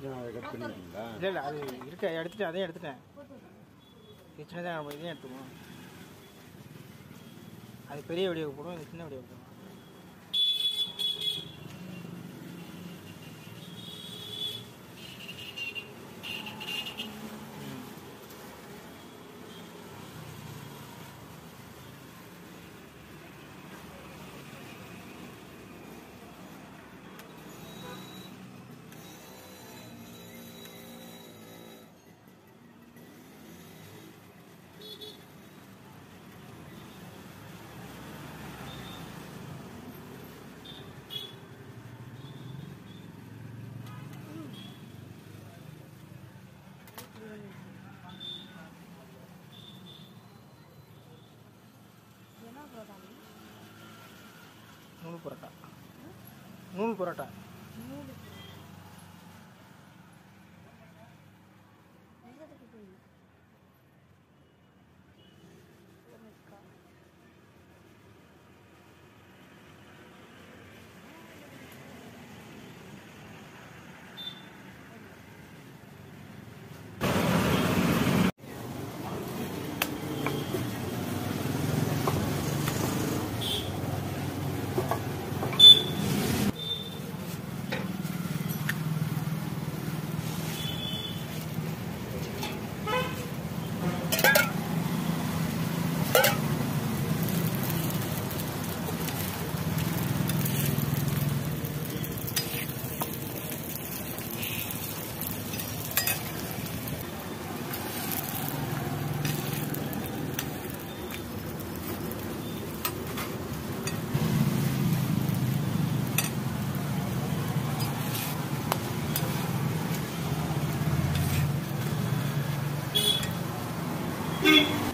இல்லை இல்லை அது இருக்க எடுத்துட்டேன் அதையும் எடுத்துட்டேன். கிச்சனை தான் நம்ம இதையும் எடுத்துக்குவோம். அது பெரிய வீடியோ போடும் இது சின்ன வீடியோ போடும் நூல் புரோட்டா. நூல் பரோட்டா. की